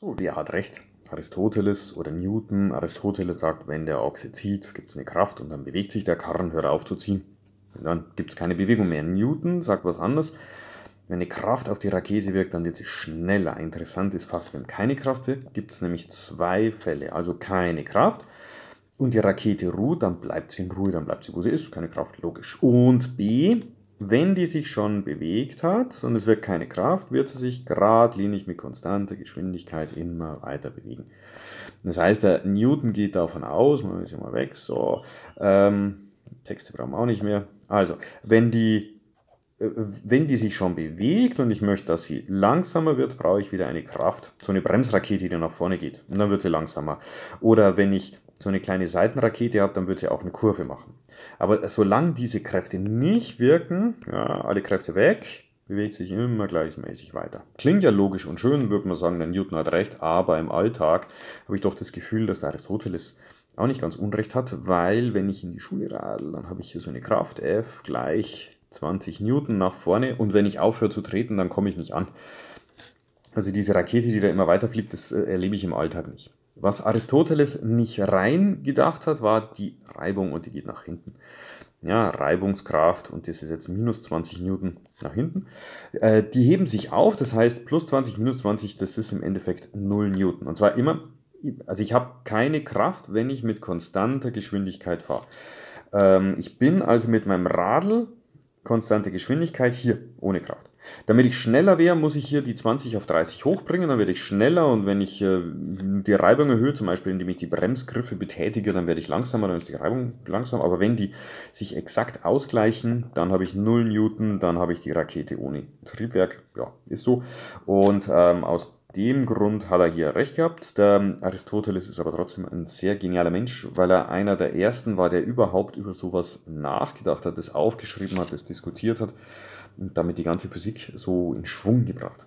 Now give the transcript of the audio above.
So, wer hat recht? Aristoteles oder Newton? Aristoteles sagt, wenn der Ochse zieht, gibt es eine Kraft und dann bewegt sich der Karren, hört auf zu ziehen. Und dann gibt es keine Bewegung mehr. Newton sagt was anderes. Wenn eine Kraft auf die Rakete wirkt, dann wird sie schneller. Interessant ist fast, wenn keine Kraft wirkt, gibt es nämlich zwei Fälle. Also keine Kraft und die Rakete ruht, dann bleibt sie in Ruhe, dann bleibt sie, wo sie ist. Keine Kraft, logisch. Und B, wenn die sich schon bewegt hat und es wird keine Kraft, wird sie sich geradlinig mit konstanter Geschwindigkeit immer weiter bewegen. Das heißt, der Newton geht davon aus, machen wir jetzt mal weg, so, ähm, Texte brauchen wir auch nicht mehr. Also, wenn die, wenn die sich schon bewegt und ich möchte, dass sie langsamer wird, brauche ich wieder eine Kraft, so eine Bremsrakete, die nach vorne geht. Und dann wird sie langsamer. Oder wenn ich so eine kleine Seitenrakete habe, dann wird sie auch eine Kurve machen. Aber solange diese Kräfte nicht wirken, ja, alle Kräfte weg, bewegt sich immer gleichmäßig weiter. Klingt ja logisch und schön, würde man sagen, der Newton hat recht, aber im Alltag habe ich doch das Gefühl, dass der Aristoteles auch nicht ganz unrecht hat, weil wenn ich in die Schule radel, dann habe ich hier so eine Kraft, F gleich 20 Newton nach vorne und wenn ich aufhöre zu treten, dann komme ich nicht an. Also diese Rakete, die da immer weiterfliegt, das äh, erlebe ich im Alltag nicht. Was Aristoteles nicht rein gedacht hat, war die Reibung und die geht nach hinten. Ja, Reibungskraft und das ist jetzt minus 20 Newton nach hinten. Äh, die heben sich auf, das heißt plus 20, minus 20, das ist im Endeffekt 0 Newton. Und zwar immer, also ich habe keine Kraft, wenn ich mit konstanter Geschwindigkeit fahre. Ähm, ich bin also mit meinem Radl konstante Geschwindigkeit hier ohne Kraft. Damit ich schneller wäre, muss ich hier die 20 auf 30 hochbringen, dann werde ich schneller und wenn ich äh, die Reibung erhöhe, zum Beispiel indem ich die Bremsgriffe betätige, dann werde ich langsamer, dann ist die Reibung langsam, aber wenn die sich exakt ausgleichen, dann habe ich 0 Newton, dann habe ich die Rakete ohne Triebwerk, ja, ist so. Und ähm, aus dem Grund hat er hier recht gehabt. Der Aristoteles ist aber trotzdem ein sehr genialer Mensch, weil er einer der ersten war, der überhaupt über sowas nachgedacht hat, das aufgeschrieben hat, das diskutiert hat und damit die ganze Physik so in Schwung gebracht.